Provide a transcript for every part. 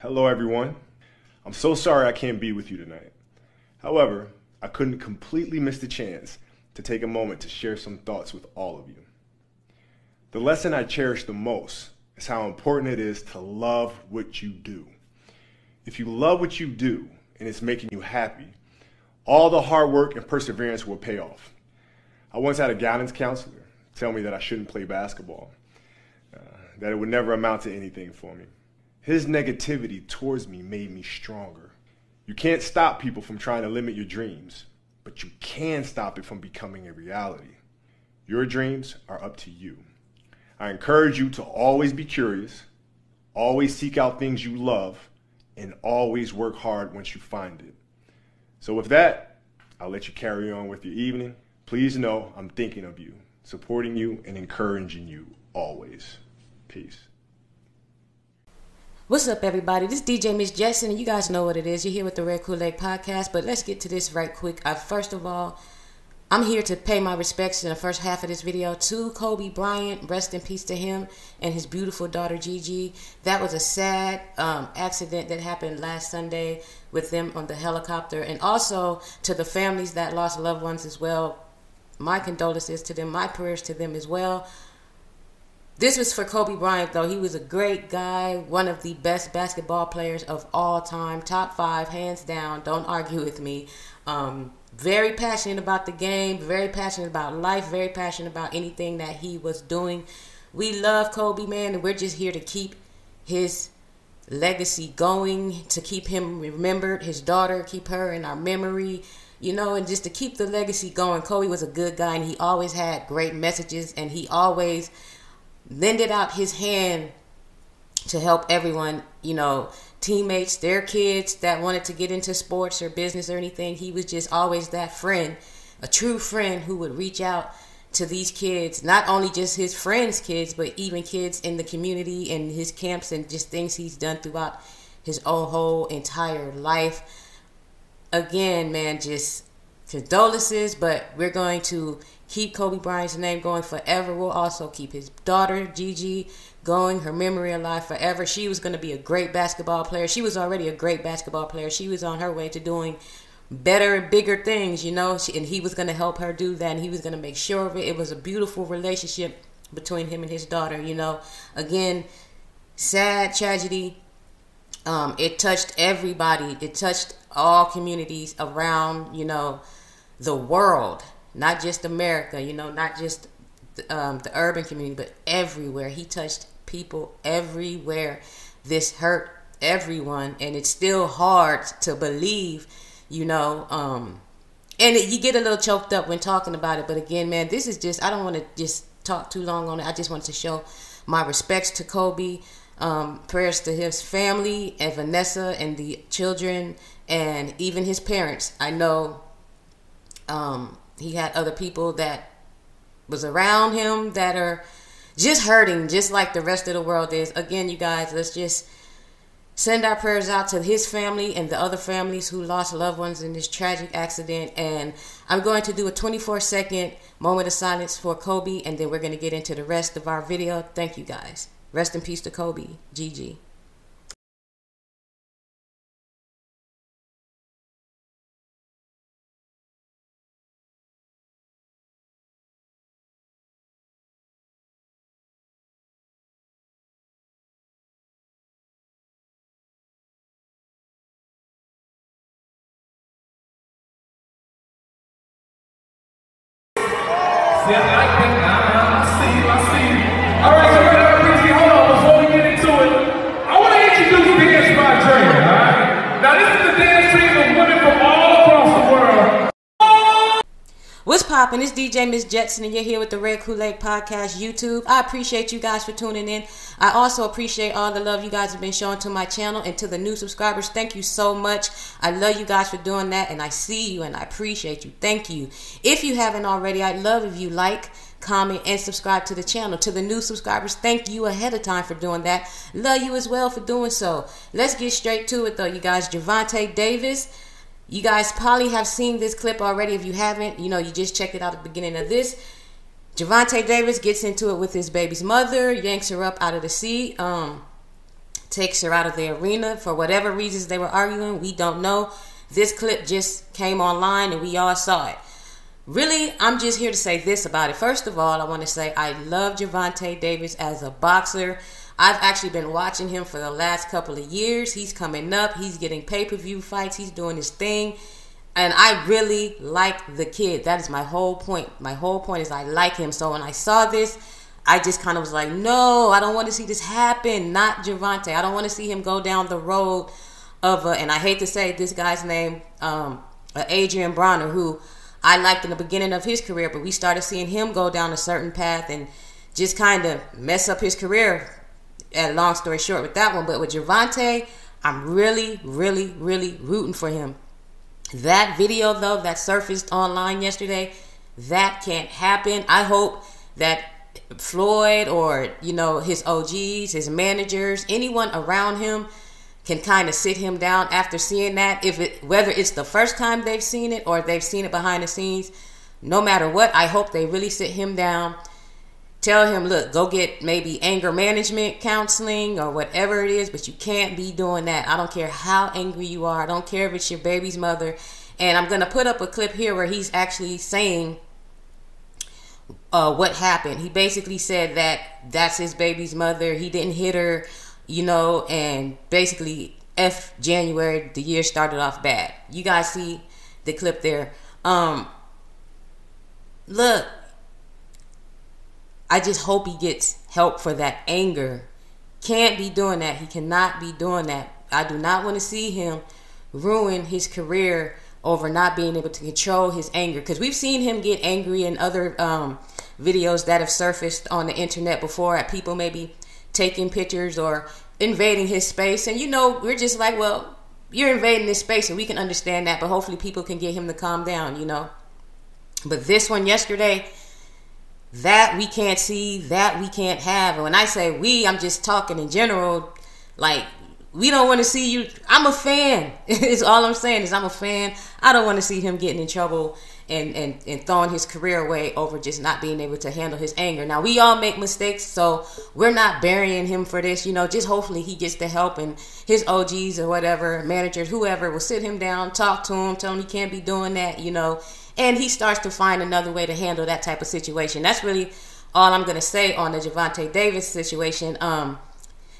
Hello, everyone. I'm so sorry I can't be with you tonight. However, I couldn't completely miss the chance to take a moment to share some thoughts with all of you. The lesson I cherish the most is how important it is to love what you do. If you love what you do and it's making you happy, all the hard work and perseverance will pay off. I once had a guidance counselor tell me that I shouldn't play basketball, uh, that it would never amount to anything for me. His negativity towards me made me stronger. You can't stop people from trying to limit your dreams, but you can stop it from becoming a reality. Your dreams are up to you. I encourage you to always be curious, always seek out things you love, and always work hard once you find it. So, with that, I'll let you carry on with your evening. Please know I'm thinking of you, supporting you, and encouraging you always. Peace. What's up, everybody? This is DJ Miss Jetson, and you guys know what it is. You're here with the Red Kool Aid Podcast, but let's get to this right quick. Uh, first of all, I'm here to pay my respects in the first half of this video to Kobe Bryant. Rest in peace to him and his beautiful daughter Gigi. That was a sad um, accident that happened last Sunday with them on the helicopter, and also to the families that lost loved ones as well. My condolences to them, my prayers to them as well. This was for Kobe Bryant, though. He was a great guy, one of the best basketball players of all time, top five, hands down. Don't argue with me. Um, very passionate about the game, very passionate about life, very passionate about anything that he was doing. We love Kobe, man, and we're just here to keep his legacy going, to keep him remembered, his daughter, keep her in our memory, you know, and just to keep the legacy going. Kobe was a good guy, and he always had great messages, and he always lended out his hand to help everyone, you know, teammates, their kids that wanted to get into sports or business or anything. He was just always that friend, a true friend who would reach out to these kids, not only just his friends' kids, but even kids in the community and his camps and just things he's done throughout his own whole entire life. Again, man, just condolences, but we're going to keep Kobe Bryant's name going forever. We'll also keep his daughter, Gigi, going, her memory alive forever. She was going to be a great basketball player. She was already a great basketball player. She was on her way to doing better and bigger things, you know, and he was going to help her do that, and he was going to make sure of it. It was a beautiful relationship between him and his daughter, you know. Again, sad tragedy. Um, it touched everybody. It touched all communities around, you know, the world not just America, you know, not just um, the urban community, but everywhere. He touched people everywhere. This hurt everyone, and it's still hard to believe, you know. Um, and it, you get a little choked up when talking about it. But again, man, this is just, I don't want to just talk too long on it. I just wanted to show my respects to Kobe. Um, prayers to his family and Vanessa and the children and even his parents. I know um, he had other people that was around him that are just hurting just like the rest of the world is. Again you guys let's just send our prayers out to his family and the other families who lost loved ones in this tragic accident. And i'm going to do a 24 second moment of silence for kobe and then we're going to get into the rest of our video. Thank you guys. Rest in peace to kobe. Gigi It's DJ Miss Jetson, and you're here with the Red Kool Aid Podcast YouTube. I appreciate you guys for tuning in. I also appreciate all the love you guys have been showing to my channel and to the new subscribers. Thank you so much. I love you guys for doing that, and I see you and I appreciate you. Thank you. If you haven't already, I'd love if you like, comment, and subscribe to the channel. To the new subscribers, thank you ahead of time for doing that. Love you as well for doing so. Let's get straight to it, though, you guys. Gervonta Davis. You guys probably have seen this clip already. If you haven't, you know, you just checked it out at the beginning of this. Gervonta Davis gets into it with his baby's mother, yanks her up out of the seat. Um, takes her out of the arena for whatever reasons they were arguing. We don't know. This clip just came online and we all saw it. Really, I'm just here to say this about it. First of all, I want to say I love Gervonta Davis as a boxer. I've actually been watching him for the last couple of years. He's coming up. He's getting pay per view fights. He's doing his thing. And I really like the kid. That is my whole point. My whole point is I like him. So when I saw this, I just kind of was like, no, I don't want to see this happen. Not Javante. I don't want to see him go down the road of, a, and I hate to say this guy's name, um, Adrien Broner, who I liked in the beginning of his career, but we started seeing him go down a certain path and just kind of mess up his career. At long story short, with that one, but with Gervonta, I'm really, really, really rooting for him. That video though that surfaced online yesterday, that can't happen. I hope that Floyd or you know his OGs, his managers, anyone around him can kind of sit him down after seeing that. If it whether it's the first time they've seen it or they've seen it behind the scenes, no matter what, I hope they really sit him down. Tell him, look, go get maybe anger management counseling or whatever it is, but you can't be doing that. I don't care how angry you are. I don't care if it's your baby's mother. And I'm going to put up a clip here where he's actually saying uh, what happened. He basically said that that's his baby's mother. He didn't hit her you know, and basically F January, the year started off bad. You guys see the clip there. Um, look, I just hope he gets help for that anger. Can't be doing that. He cannot be doing that. I do not want to see him ruin his career over not being able to control his anger because we've seen him get angry in other um, videos that have surfaced on the internet before at people maybe taking pictures or invading his space. And you know, we're just like, well, you're invading this space and we can understand that, but hopefully people can get him to calm down, you know. But this one yesterday, that we can't see, that we can't have. And when I say we, I'm just talking in general, like we don't want to see you. I'm a fan. it's all I'm saying is I'm a fan. I don't want to see him getting in trouble and, and, and throwing his career away over just not being able to handle his anger. Now, we all make mistakes, so we're not burying him for this. You know, just hopefully he gets the help and his OGs or whatever, managers, whoever, will sit him down, talk to him, tell him he can't be doing that, you know, and he starts to find another way to handle that type of situation. That's really all I'm going to say on the Gervonta Davis situation. Um,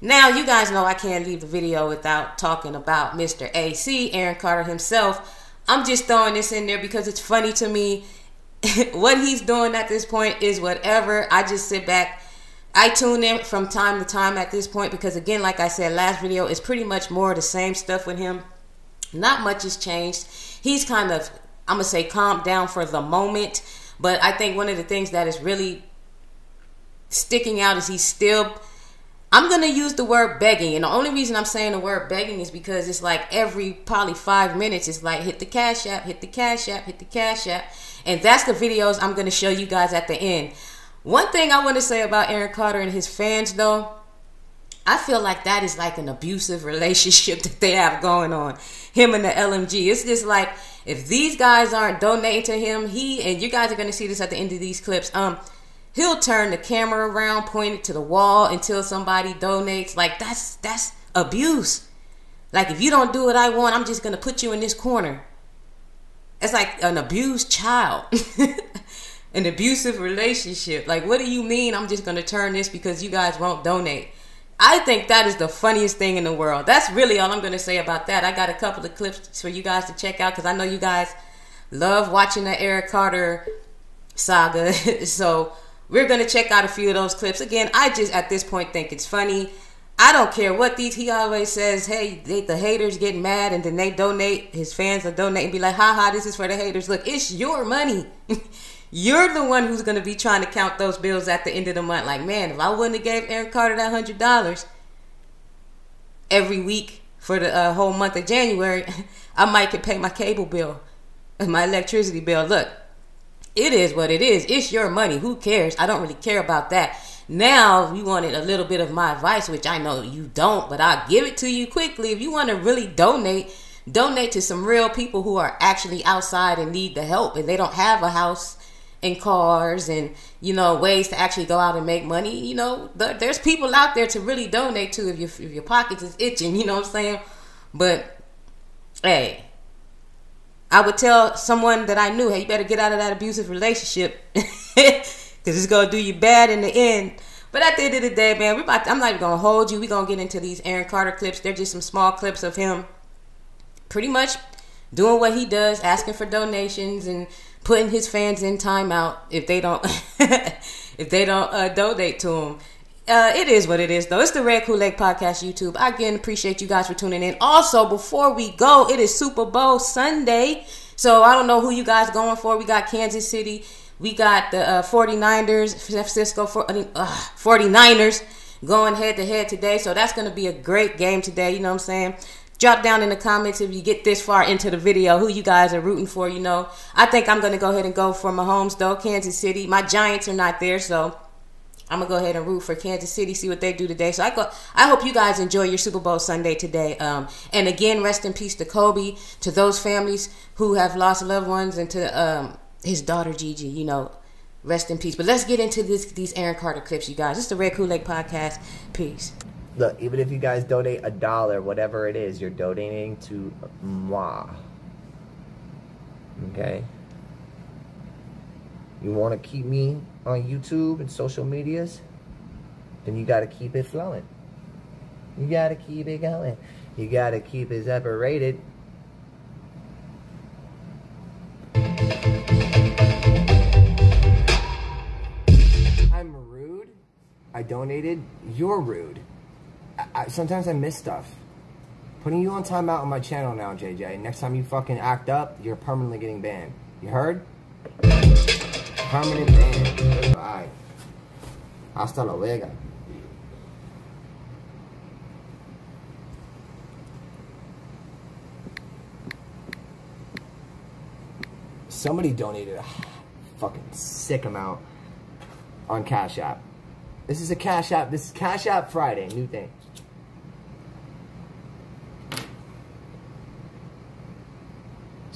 now, you guys know I can't leave the video without talking about Mr. AC, Aaron Carter himself I'm just throwing this in there because it's funny to me. what he's doing at this point is whatever. I just sit back. I tune in from time to time at this point because, again, like I said, last video is pretty much more the same stuff with him. Not much has changed. He's kind of, I'm to say, calm down for the moment. But I think one of the things that is really sticking out is he's still I'm gonna use the word begging, and the only reason I'm saying the word begging is because it's like every probably five minutes, it's like hit the cash app, hit the cash app, hit the cash app, and that's the videos I'm gonna show you guys at the end. One thing I want to say about Aaron Carter and his fans, though, I feel like that is like an abusive relationship that they have going on. Him and the LMG. It's just like if these guys aren't donating to him, he and you guys are gonna see this at the end of these clips. Um, he'll turn the camera around, point it to the wall until somebody donates. Like that's that's abuse. Like if you don't do what I want, I'm just gonna put you in this corner. It's like an abused child. an abusive relationship. Like what do you mean I'm just gonna turn this because you guys won't donate? I think that is the funniest thing in the world. That's really all I'm going to say about that. I got a couple of clips for you guys to check out because I know you guys love watching the Aaron Carter saga. so we're gonna check out a few of those clips. Again, I just at this point think it's funny. I don't care what these. He always says, "Hey, they, the haters get mad, and then they donate. His fans will donate and be like, "Ha ha, this is for the haters." Look, it's your money. You're the one who's gonna be trying to count those bills at the end of the month. Like, man, if I wouldn't have gave Aaron Carter that hundred dollars every week for the uh, whole month of January, I might could pay my cable bill and my electricity bill. Look, it is what it is. It's your money. Who cares? I don't really care about that. Now, you wanted a little bit of my advice, which I know you don't, but I'll give it to you quickly. If you want to really donate, donate to some real people who are actually outside and need the help and they don't have a house and cars and you know ways to actually go out and make money. You know, there's people out there to really donate to if your if your pockets is itching. You know what I'm saying? But hey, I would tell someone that I knew, hey, you better get out of that abusive relationship because it's gonna do you bad in the end. But at the end of the day, man, we're about to, I'm not even gonna hold you. We're gonna get into these Aaron Carter clips. They're just some small clips of him pretty much doing what he does, asking for donations and putting his fans in timeout if they don't if they don't uh, donate to him. Uh, it is what it is, though. It's the Red Kool Aid Podcast YouTube. I again appreciate you guys for tuning in. Also, before we go, it is Super Bowl Sunday. So I don't know who you guys going for. We got Kansas City. We got the uh, 49ers, San Francisco for, uh, 49ers going head to head today. So that's going to be a great game today. You know what I'm saying? Drop down in the comments if you get this far into the video who you guys are rooting for. You know, I think I'm going to go ahead and go for Mahomes, though. Kansas City. My Giants are not there, so I'm gonna go ahead and root for Kansas City, see what they do today. So I go. I hope you guys enjoy your Super Bowl Sunday today. Um, and again, rest in peace to Kobe, to those families who have lost loved ones, and to um, his daughter Gigi. You know, rest in peace. But let's get into this these Aaron Carter clips, you guys. Is the Red Kool Aid Podcast. Peace. Look, even if you guys donate a dollar, whatever it is, you're donating to moi. Okay. You want to keep me on YouTube and social medias, then you got to keep it flowing. You got to keep it going. You got to keep it separated. I'm rude. I donated. You're rude. I, sometimes I miss stuff. Putting you on timeout on my channel now, JJ. Next time you fucking act up, you're permanently getting banned. You heard? permanent ban. Goodbye. Hasta luego. Somebody donated a fucking sick amount on Cash App. This is a Cash App. This is Cash App Friday. New thing.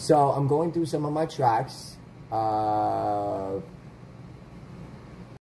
So I'm going through some of my tracks. Uh,